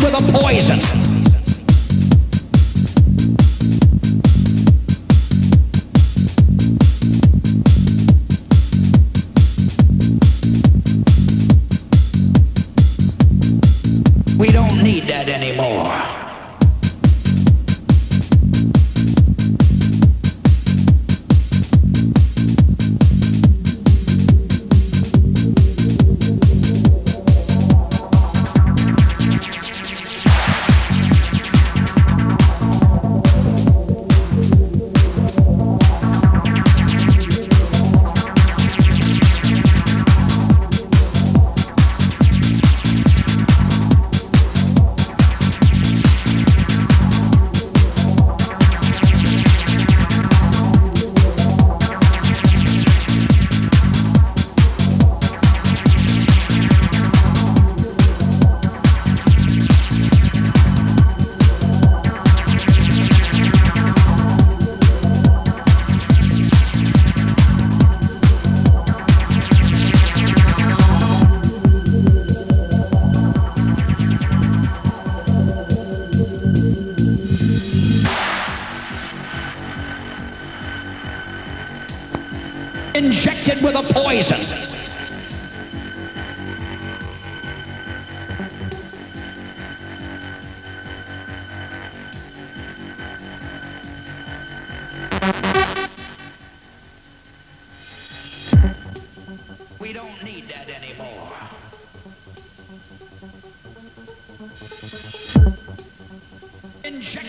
with a poison.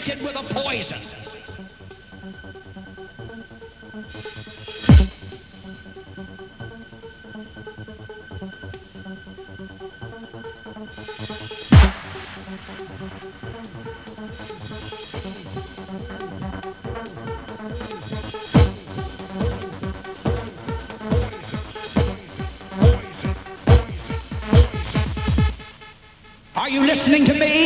injected with a poison. listening to me?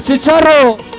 chicharro.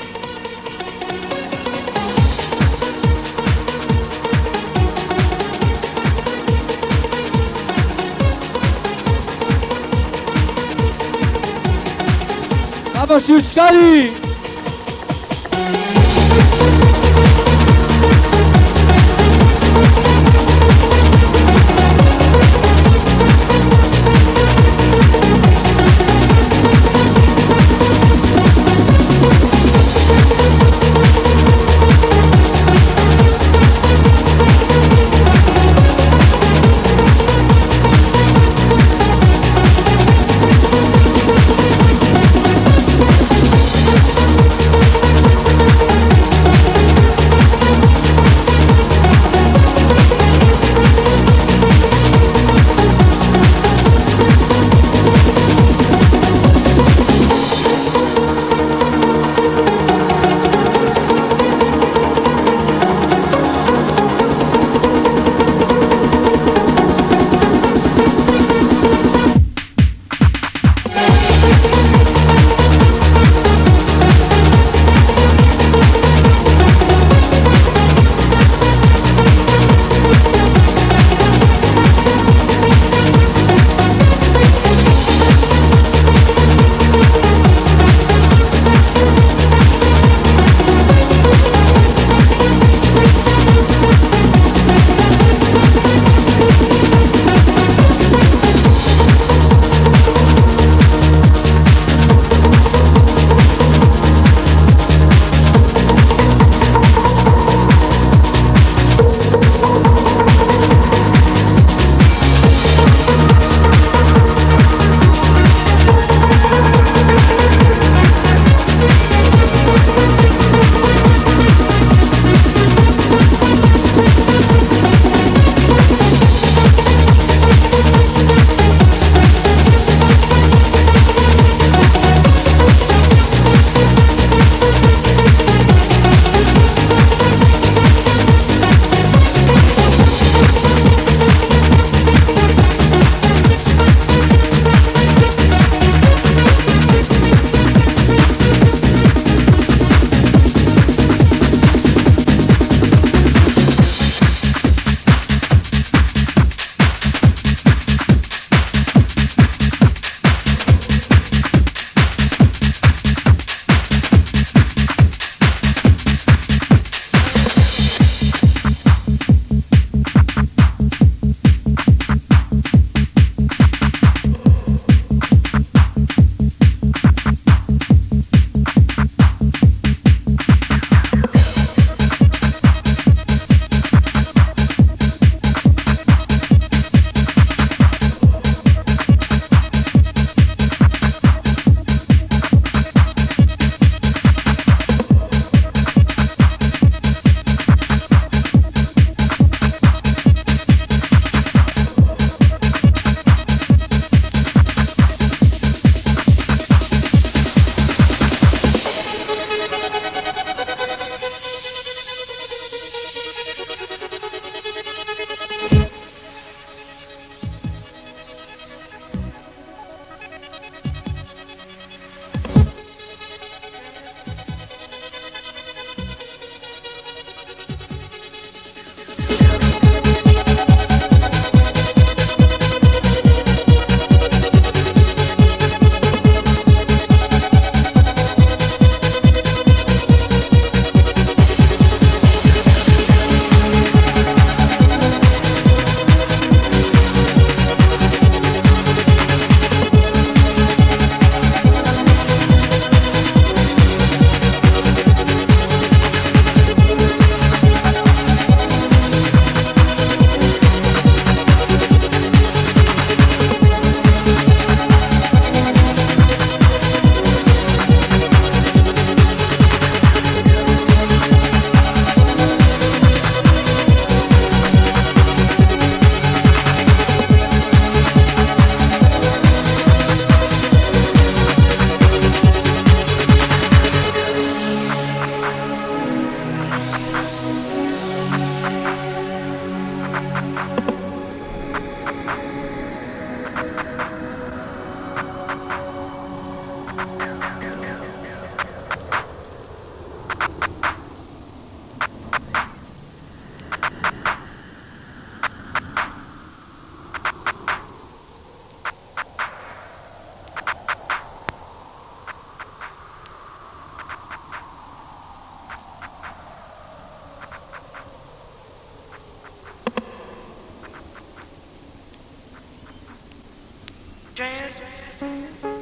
Vamos,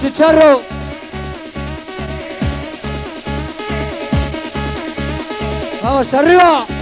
chicharro. Vamos, arriba.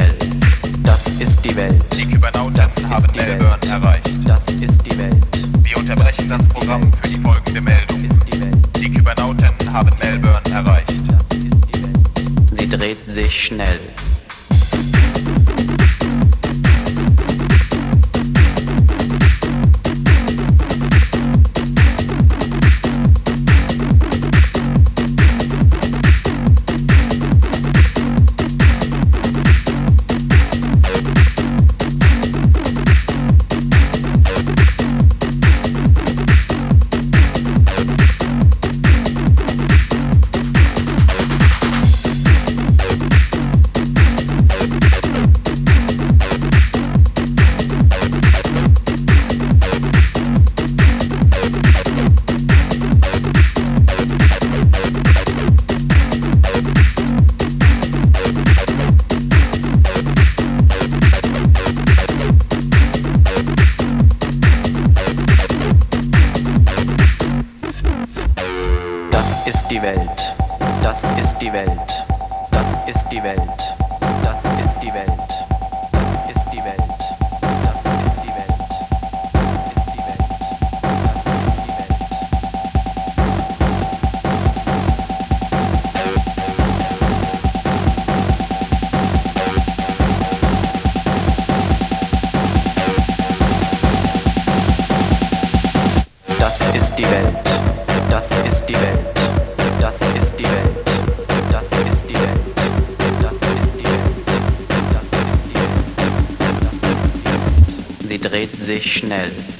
hält. Das ist die Welt. Die Kybernautas haben Melbourne erreicht. Das ist die Welt. Wir unterbrechen das, das Programm für die folgende Meldung. Ist die Welt. Die Kybernautas haben Melbourne erreicht. Das ist die Welt. Sie dreht sich schnell. Ned.